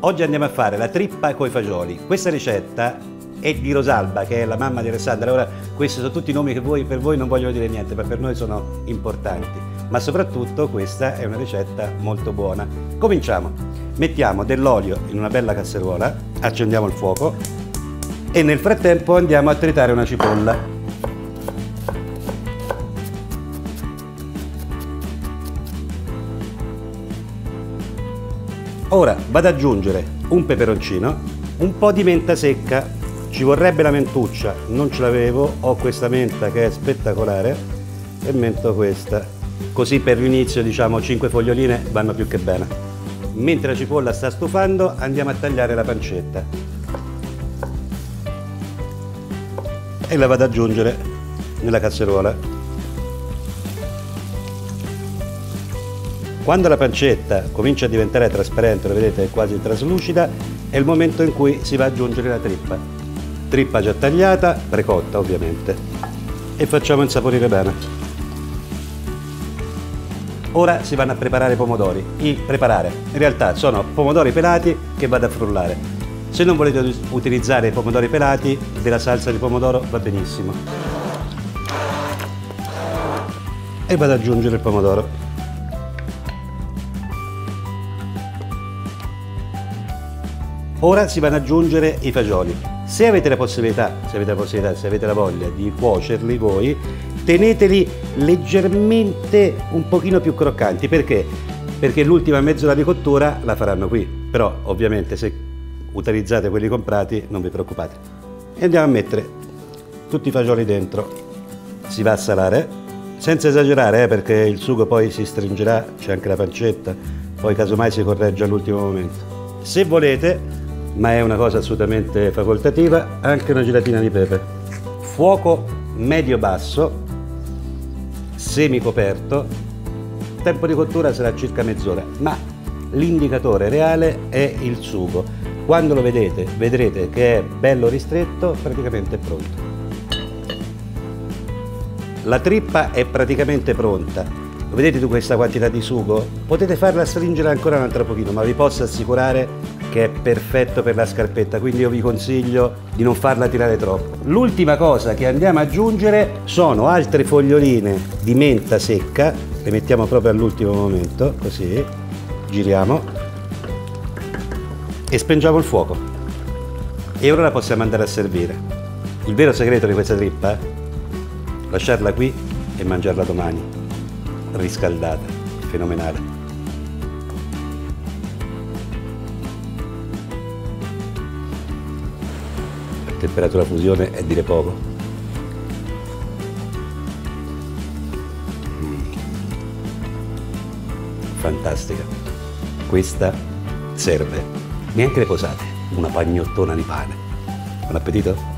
Oggi andiamo a fare la trippa coi fagioli. Questa ricetta è di Rosalba, che è la mamma di Alessandra. Ora, questi sono tutti nomi che voi, per voi non vogliono dire niente, ma per noi sono importanti. Ma soprattutto questa è una ricetta molto buona. Cominciamo. Mettiamo dell'olio in una bella casseruola, accendiamo il fuoco e nel frattempo andiamo a tritare una cipolla. Ora vado ad aggiungere un peperoncino, un po' di menta secca, ci vorrebbe la mentuccia, non ce l'avevo, ho questa menta che è spettacolare e mento questa. Così per l'inizio diciamo 5 foglioline vanno più che bene. Mentre la cipolla sta stufando andiamo a tagliare la pancetta e la vado ad aggiungere nella casseruola. Quando la pancetta comincia a diventare trasparente, lo vedete è quasi traslucida, è il momento in cui si va ad aggiungere la trippa. Trippa già tagliata, precotta ovviamente. E facciamo insaporire bene. Ora si vanno a preparare i pomodori. I preparare, in realtà sono pomodori pelati che vado a frullare. Se non volete utilizzare i pomodori pelati, della salsa di pomodoro va benissimo. E vado ad aggiungere il pomodoro. Ora si vanno ad aggiungere i fagioli. Se avete la possibilità, se avete la possibilità, se avete la voglia di cuocerli voi, teneteli leggermente un pochino più croccanti. Perché? Perché l'ultima mezz'ora di cottura la faranno qui. Però ovviamente se utilizzate quelli comprati non vi preoccupate. E andiamo a mettere tutti i fagioli dentro. Si va a salare, senza esagerare eh, perché il sugo poi si stringerà, c'è anche la pancetta, poi casomai si corregge all'ultimo momento. Se volete ma è una cosa assolutamente facoltativa, anche una gelatina di pepe. Fuoco medio-basso, semi coperto, tempo di cottura sarà circa mezz'ora, ma l'indicatore reale è il sugo. Quando lo vedete, vedrete che è bello ristretto, praticamente è pronto. La trippa è praticamente pronta. Vedete tu questa quantità di sugo? Potete farla stringere ancora un altro pochino, ma vi posso assicurare che è perfetto per la scarpetta, quindi io vi consiglio di non farla tirare troppo. L'ultima cosa che andiamo ad aggiungere sono altre foglioline di menta secca, le mettiamo proprio all'ultimo momento, così, giriamo e spengiamo il fuoco. E ora la possiamo andare a servire. Il vero segreto di questa trippa lasciarla qui e mangiarla domani, riscaldata, fenomenale. Temperatura fusione è dire poco. Fantastica. Questa serve. Neanche le posate. Una pagnottona di pane. Buon appetito!